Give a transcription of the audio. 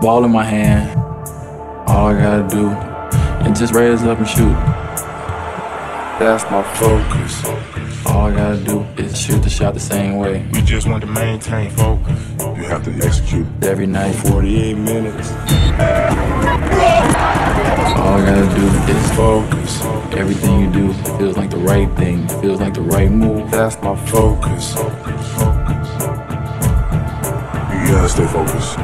Ball in my hand. All I gotta do is just raise up and shoot. That's my focus. All I gotta do is shoot the shot the same way. We just want to maintain focus. You have to execute. Every night, 48 minutes. all I gotta do is focus. Everything you do feels like the right thing, feels like the right move. That's my focus. You gotta stay focused.